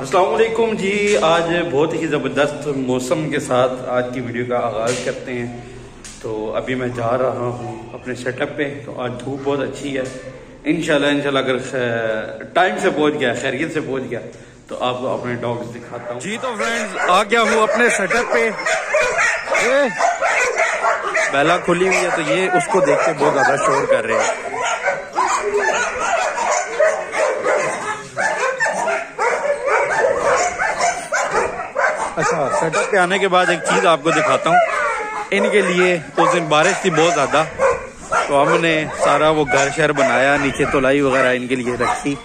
असलकुम जी, आज बहुत ही ज़बरदस्त मौसम के साथ आज की वीडियो का आगाज़ करते हैं। तो अभी मैं जा रहा हूँ अपने सेटअप पे तो आज धूप बहुत अच्छी है। इनशाला इनशाला अगर टाइम से पहुँच गया, खैरियत से पहुँच गया तो आपको अपने डॉग्स दिखाता हूँ। जी तो फ्रेंड्स आ गया हूँ अपने सेटअप पे। बेला खुली हुई है तो ये उसको देख के बहुत ज़्यादा शोर कर रहे हैं। अच्छा सेटअप पे आने के बाद एक चीज़ आपको दिखाता हूँ। इनके लिए उस दिन बारिश थी बहुत ज़्यादा तो हमने सारा वो घर शहर बनाया, नीचे तोलाई वगैरह इनके लिए रखी।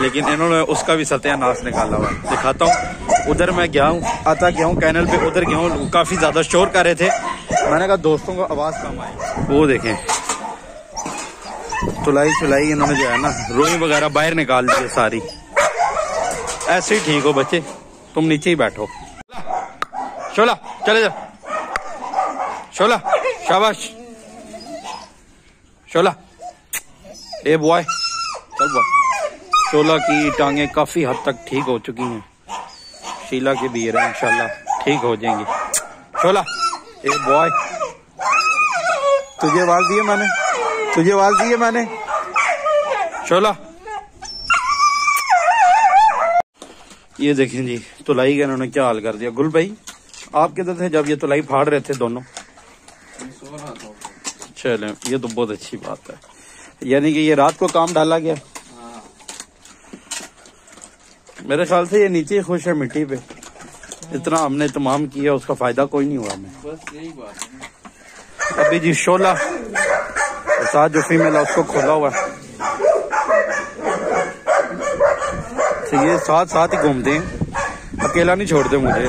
लेकिन इन्होंने उसका भी सत्यानाश निकाला हुआ दिखाता हूँ, उधर मैं गया हूँ, आता गया हूँ कैनल पे उधर गया हूँ काफ़ी ज़्यादा शोर कर रहे थे। मैंने कहा, दोस्तों को आवाज़ कम आई वो देखें, तुलाई चुलाई इन्होंने जो है ना, रोई वगैरह बाहर निकाल दी सारी। ऐसे ही ठीक हो बच्चे, तुम नीचे ही बैठो। शोला, चले जा। शोला, शाबाश। शोला। ए बॉय, चल बॉय शोला की टांगे काफ़ी हद तक ठीक हो चुकी हैं। शीला की भी है इंशाल्लाह, ठीक हो जाएँगी। शोला, ए बॉय, तुझे आवाज़ दिए मैंने? तुझे आवाज़ दिए मैंने? शोला। ये देखें जी तुलाई का इन्होंने क्या हाल कर दिया? गुल भाई? आप किधर थे जब ये तुलाई फाड़ रहे थे दोनों? चले ये तो बहुत अच्छी बात है। यानी कि ये रात को काम डाला गया। मेरे ख्याल से ये नीचे खुश है मिट्टी पे। इतना हमने तमाम किया उसका फ़ायदा कोई नहीं हुआ हमें। अभी जी शोला साथ जो फीमेल है उसको खोला हुआ है। तो ये साथ साथ ही घूमते हैं। अकेला नहीं छोड़ते मुझे।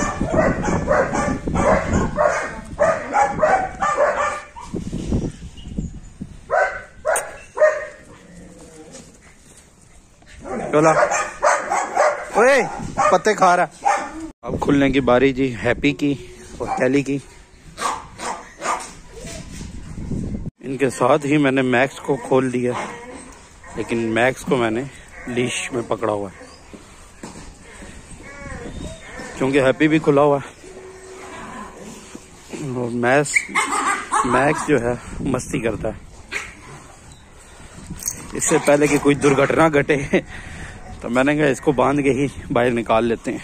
चला ओए, पत्ते खा रहा। अब खुलने की बारी जी, हैप्पी की और कैली की। इनके साथ ही मैंने मैक्स को खोल दिया, लेकिन मैक्स को मैंने लीश में पकड़ा हुआ है। क्योंकि हैप्पी भी खुला हुआ है। और मैक्स मैक्स जो है, मस्ती करता है। इससे पहले कि कोई दुर्घटना घटे तो मैंने कहा इसको बाँध के ही बाहर निकाल लेते हैं।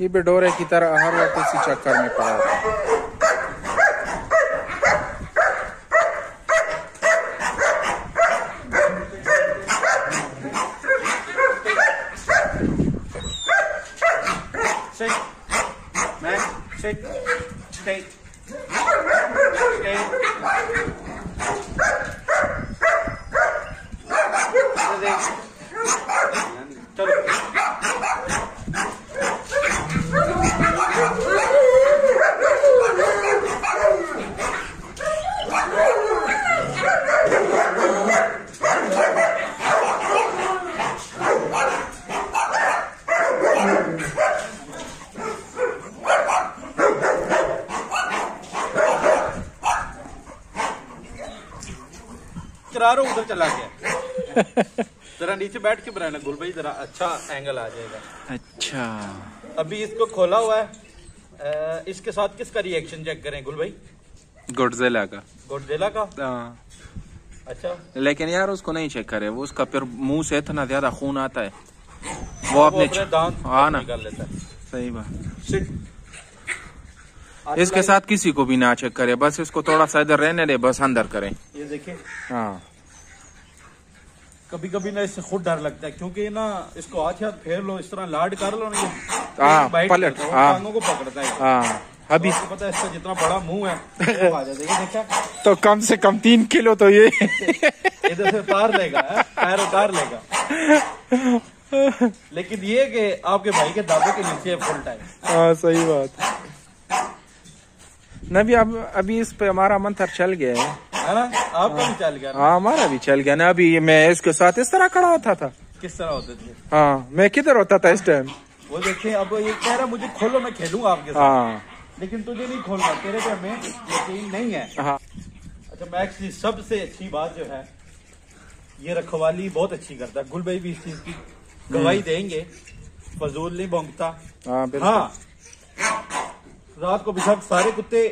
ये बेडोरे की तरह हर वक्त इसी चक्कर में पड़ा था. करारो उधर चला गया। जरा नीचे बैठ के बनाना गुल भाई जरा अच्छा एंगल आ जाएगा। अच्छा। अभी इसको खोला हुआ है। इसके साथ किसका रिएक्शन चेक करें गुल भाई? गोडजेला का। गोडजेला का? हाँ। अच्छा। लेकिन यार उसको नहीं चेक करे वो उसका फिर मुँह से इतना ज़्यादा खून आता है। वो दांत हाँ ना। निकाल लेता है। सही बात। इसके साथ किसी को भी ना चेक करे बस इसको थोड़ा सा इधर रहने दे बस अंदर करें। ये देखिए। हाँ। कभी कभी ना इससे खुद डर लगता है क्योंकि ना इसको हाथ हाथ फेर लो इस तरह लाड कर लो ना ये। हाँ, पलट, है। टांगों को पकड़ता है। हाँ अभी आपको पता है इसका जितना बड़ा मुँह है आ जाता है। देखा तो कम से कम तीन किलो तो ये। इधर से उतार लेगा पैर उतार लेगा। लेकिन ये कि आपके भाई के दादे के नीचे फुल टाइम हाँ सही बात। ना भी अब अभी इस पे हमारा मंथर चल गया है। है ना? आपका भी चल गया हाँ हमारा भी चल गया ना। अभी मैं इसके साथ इस तरह खड़ा होता था। किस तरह होते थे? हाँ मैं किधर होता था इस टाइम वो देखे अब ये कह रहा मुझे खोलो मैं खेलूँगा आपके साथ। हाँ। लेकिन तुझे नहीं खोलना तेरे पे हमें यकीन नहीं है। हाँ। अच्छा मैक्स की सबसे अच्छी बात जो है ये रखवाली बहुत अच्छी करता है। गुल भाई भी इस चीज़ की गवाही देंगे। फजूल नहीं भोंगता। हाँ हाँ। रात को भी सब सारे कुत्ते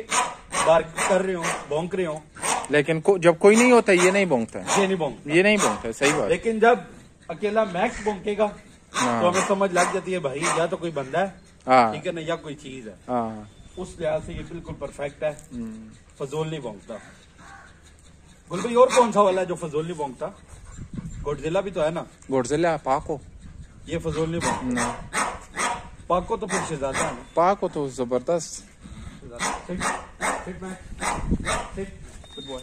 बार कर रहे हो भौंक रहे हो। लेकिन को, जब कोई नहीं होता ये नहीं बोंगता ये नहीं भौंकता ये नहीं बोंगता सही बात। लेकिन जब अकेला मैक्स भौंकेगा हाँ। तो हमें समझ लग जाती है भाई या तो कोई बंदा है हाँ। ठीक है ना या कोई चीज़ है। हाँ। उस लिहाज से ये बिल्कुल परफेक्ट है। हम्म, फजूल नहीं भोंकता गुल भाई और कौन सा वाला है जो फजूल नहीं भोंकता गोडजिला भी तो है ना? गोडजिला पाको ये फजूल नहीं ना। पाको तो फिर शहजादा है पाको तो ज़बरदस्त। Good boy.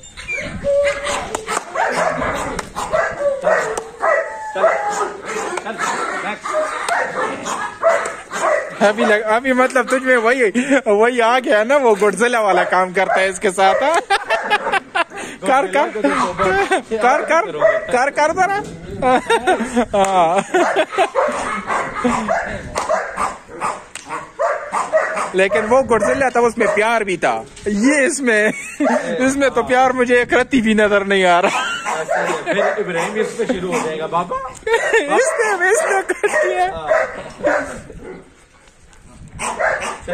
अभी लग, अभी मतलब तुझ में वही वही आ गया ना वो गोडजिला वाला काम करता है इसके साथ हाँ? कर कर कर कर कर कर जरा हाँ लेकिन वो गोडजिला था उसमें प्यार भी था। ये इसमें इसमें तो प्यार मुझे एक रत्ती भी नज़र नहीं आ रहा। ऐसा। फिर इब्राहिम इस पे शुरू हो जाएगा बाबा। इसने इसने कर दिया। तो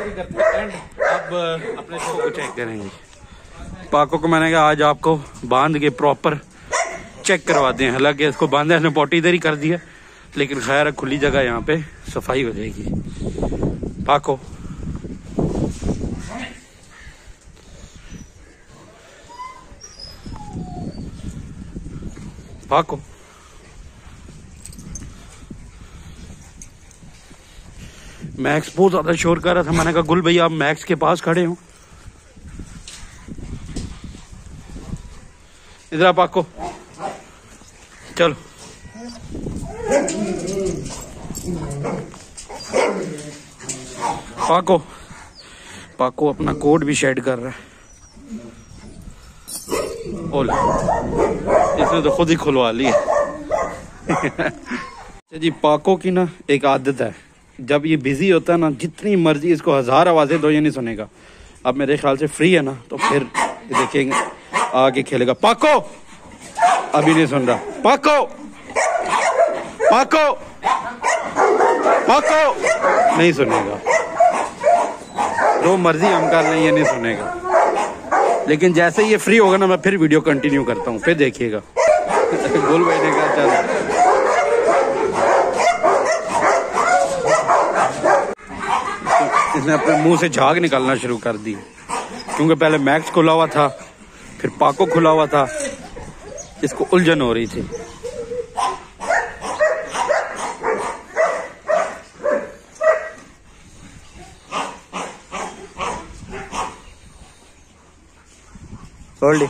ही करते हैं। अब अपने शो को चेक करेंगे। पाको को मैंने कहा आज आपको बाँध के प्रॉपर चेक करवाते हैं। हालाँकि इसको बांधे इसने पोटी इधर ही कर दिया लेकिन खैर खुली जगह यहाँ पे सफ़ाई हो जाएगी। पाको पाको मैक्स बहुत ज़्यादा शोर कर रहा था। मैंने कहा, गुल भैया, आप मैक्स के पास खड़े हो। इधर आप पाको चलो। पाको। पाको अपना कोट भी शेड कर रहा है। इसने तो खुद ही खुलवा ली अच्छा जी, पाको की ना एक आदत है। जब ये बिज़ी होता है ना, जितनी मर्ज़ी इसको हज़ार आवाज़ें दो, ये नहीं सुनेगा। अब मेरे ख्याल से फ्री है ना तो फिर देखेंगे। आगे खेलेगा। पाको! अभी नहीं सुन रहा। पाको! पाको! पाको! नहीं सुनेगा। जो मर्ज़ी हम कर लें, ये नहीं सुनेगा। लेकिन जैसे ही ये फ्री होगा ना, मैं फिर वीडियो कंटिन्यू करता हूँ, फिर देखिएगा। गोल भाई ने कहा, चल। इसने अपने मुँह से झाग निकालना शुरू कर दी। क्योंकि पहले मैक्स खुला हुआ था, फिर पाको खुला हुआ था। इसको उलझन हो रही थी। होल्ड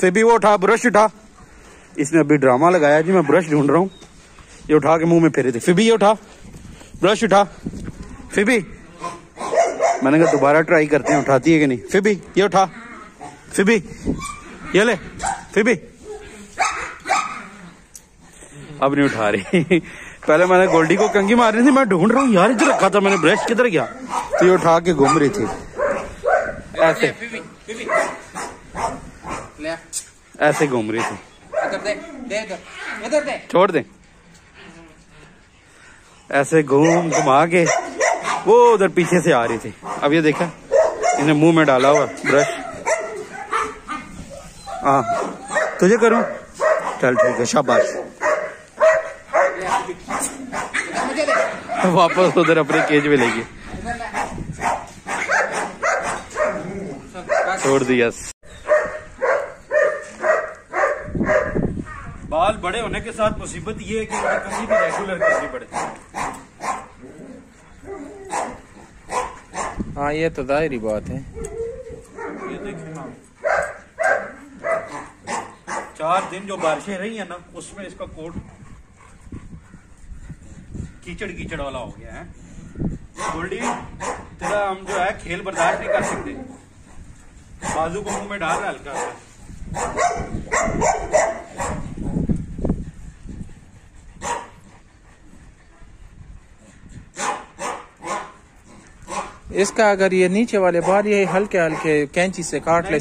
फिर भी वो उठा, ब्रश उठा। इसने अभी ड्रामा लगाया जी, मैं ब्रश ढूंढ रहा हूँ। ये उठा के मुँह में फेरे थे फिर भी ये उठा, ब्रश उठा। फिर भी। मैंने कहा, दोबारा ट्राई करते हैं, उठाती है कि नहीं? फिर भी, ये उठा। फिर भी। ये ले। फिर भी। अब नहीं उठा रही। पहले मैंने गोल्डी को कंगी मार रही थी, मैं ढूंढ रहा हूँ, यार, इधर रखा था मैंने, ब्रश किधर गया? तो ये उठा के घूम रही थी। ऐसे। ऐसे घूम रही थी। छोड़ दे। ऐसे घूम घुमा के वो उधर पीछे से आ रही थी। अब ये देखा इन्हें मुँह में डाला हुआ ब्रश। हाँ तुझे करूँ। चल ठीक है शाबाश। वापस उधर अपने केज में लेगी छोड़ दिया। बाल बड़े होने के साथ मुसीबत ये है कि उनकी कमी भी रेगुलर करनी पड़ती हाँ ये तो ज़ाहिर बात है। ये देखिए ना चार दिन जो बारिशें रही है ना उसमें इसका कोट कीचड़ कीचड़ वाला हो गया है। गोल्डी तेरा हम जो है खेल बर्दाश्त नहीं कर सकते। बाजू को मुँह में डाल रहा हल्का इसका अगर ये नीचे वाले बाल ये हल्के हल्के कैंची से काट ले।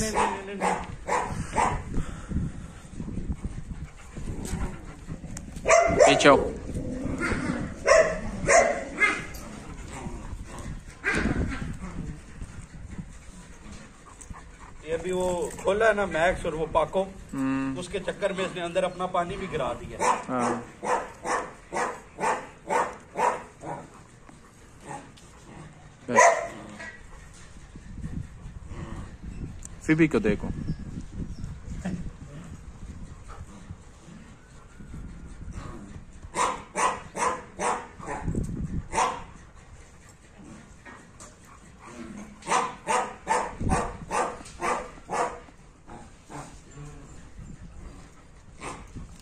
पीछे आओ। ये भी वो खोला है ना मैक्स और वो पाको। हम्म, उसके चक्कर में इसने अंदर अपना पानी भी गिरा दिया। फिर भी फिबी को देखो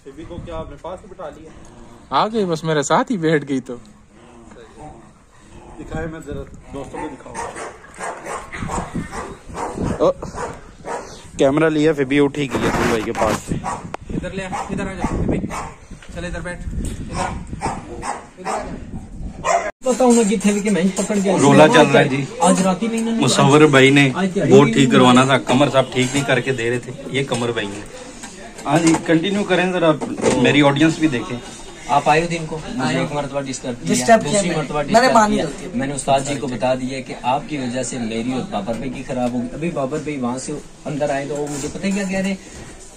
बेबी को क्या आपने पास ही बिठा लिया। आ गई बस मेरे साथ ही बैठ गई तो। दिखाए मैं जरा दोस्तों को दिखाऊँगा कैमरा लिया फिर भी उठी गई है तुम भाई के पास। से इधर ले इधर आ जा चल इधर बैठ बताऊँगा कि थे कि मैं पकड़ के रोला चल रहा है जी। आज रात ही नहीं मुसवर भाई ने बोर्ड ठीक करवाना था कमर साहब ठीक नहीं करके दे रहे थे ये कमर भाई ने। हाँ जी कंटिन्यू करें जरा मेरी ऑडियंस भी देखे। आप आए दिन को? मुझे एक मरतबा डिस्टर्ब किया दूसरी मैंने। मरतबा डिस्टर्ब किया। मैंने उस्ताद जी को बता दिया कि आपकी वजह से मेरी और बाबर भाई की खराब होगी। अभी बाबर भाई वहाँ से अंदर आए तो वो मुझे पता ही क्या कह रहे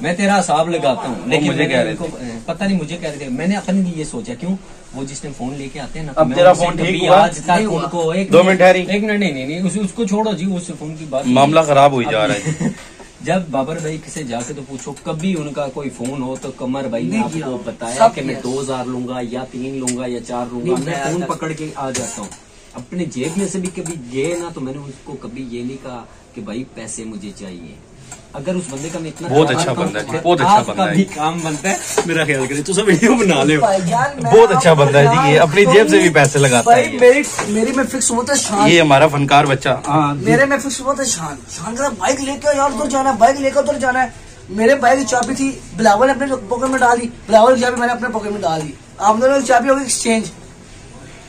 मैं तेरा हिसाब लगाता हूँ। लेकिन मुझे कह रहे अ, पता नहीं मुझे कह रहे थे। मैंने अपने लिए ये सोचा क्यों? वो जिस दिन फ़ोन लेके आते हैं ना अब तेरा फ़ोन ठीक हुआ? आज तक उनको एक दो मिनट एक मिनट नहीं नहीं नहीं उसको छोड़ो जी उस फ़ोन की बात मामला खराब हो जा रहा है। जब बाबर भाई किसे जाके तो पूछो कभी उनका कोई फ़ोन हो तो कमर भाई ने आपको। बताया कि मैं दो हज़ार लूँगा या तीन लूँगा या चार लूँगा मैं फ़ोन पकड़ के आ जाता हूँ अपने जेब में से भी कभी गए ना तो मैंने उसको कभी ये नहीं कहा कि भाई पैसे मुझे चाहिए अगर उस बंदे का मैं इतना बहुत अच्छा बंदा है बहुत अच्छा बंदा है। काम बनता है मेरा ख्याल करे तो सब वीडियो बना ले। बहुत अच्छा बंदा है जी, ये अपनी तो जेब से भी पैसे लगाता है भाई मेरी मेरी में फिक्स हुआ था शान। ये हमारा फनकार बच्चा। हाँ मेरे में फिक्स हुआ था शान। शान का बाइक लेके यार उधर जाना है बाइक लेकर उधर जाना है। मेरे बाइक की चाबी थी बिलावल ने अपने पॉकेट में डाल दी बिलावल की चाबी मैंने अपने पॉकेट में डाल। दी आप दोनों की चाबी होगी एक्सचेंज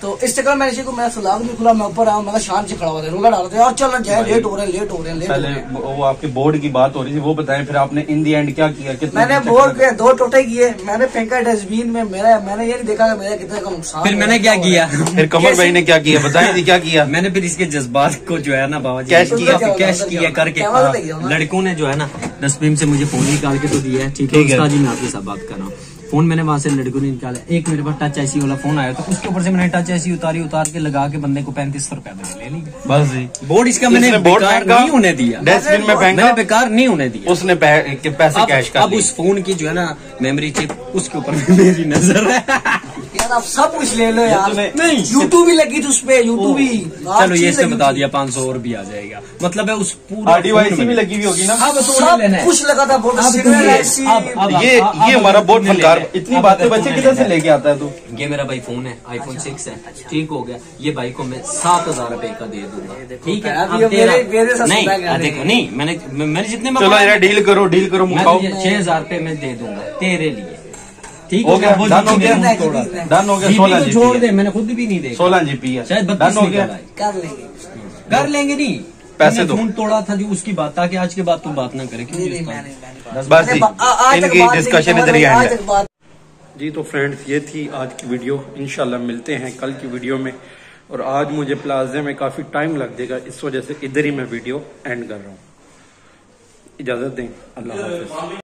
तो इस चक्कर में मैंने को मैं सलाम भी खुला मैं ऊपर आया मैंने शाम से खड़ा हुआ था रोला डाल रहा यार चल जाए लेट हो रहे हैं लेट हो रहे हैं लेट हो पहले रहे वो आपके बोर्ड की बात हो रही थी वो बताएँ फिर आपने इन दी एंड क्या किया कितने मैंने तक- के दो टोटे किए मैंने फेंका डस्टबिन में मेरा मैंने ये नहीं देखा कि मेरा कितने का नुकसान फिर मैंने क्या किया फिर कमर भाई ने क्या किया? बताया क्या किया? मैंने फिर इसके जज्बात को जो है ना बाबा जी कैश किया? कैश किया करके। हाँ? लड़कों ने जो है ना डस्टबिन से मुझे फ़ोन निकाल के तो दिया है ठीक है? जी मैं आपके साथ बात कर रहा हूँ। फ़ोन मैंने वहाँ से लड़कों ने निकाला। एक मेरे पास टच ऐसी वाला फ़ोन आया तो उसके ऊपर से मैंने टच ऐसी उतारी उतार के लगा के बंदे को पैंतीस सौ रुपया ले बस जी। बोर्ड इसका मैंने बेकार नहीं होने दिया। डस्टबिन में मैंने बेकार नहीं होने दिया। उसने पैसे कैश कर अब उस फ़ोन की जो है ना मेमोरी चिप उसके ऊपर मेरी नज़र है। यार आप सब कुछ ले लो यार। नहीं। यूट्यूब भी लगी थी उसपे यूट्यूब भी चलो ये इसने बता दिया पाँच सौ और भी आ जाएगा। मतलब है उस पूरे भी लगी हुई होगी ना? अब तो सब लेना कुछ लगा था ये- ये हमारा बहुत फनकार इतनी बातें बच्चे किधर से लेके आता है तू? ये मेरा भाई फ़ोन है आईफोन सिक्स है। ठीक हो गया। ये भाई को मैं सात हज़ार रूपए का दे दूँगा। ठीक है? नहीं देखो नहीं मैंने मैंने जितने में चलो डील करो डील करो छह हज़ार रूपए में दे दूँगा तेरे लिए। ठीक हो गया, वो डन हो गया। डन हो। गया सोलह को जी छोड़ दे मैंने खुद भी नहीं देखा। सोलह जीपी है शायद डन हो। गया कर लेंगे। कर लेंगे नहीं। पैसे दो। फ़ोन तोड़ा था जो उसकी बात ताकि आज के बाद तू बात ना करे बस इनकी डिस्कशन इधर ही है जी तो फ्रेंड्स ये थी आज की वीडियो इंशाल्लाह मिलते हैं कल की वीडियो में। और आज मुझे प्लाजे में काफ़ी टाइम लग जाएगा। इस वजह से इधर ही मैं वीडियो एंड कर रहा हूँ। इजाज़त दें। अल्लाह हाफिज़।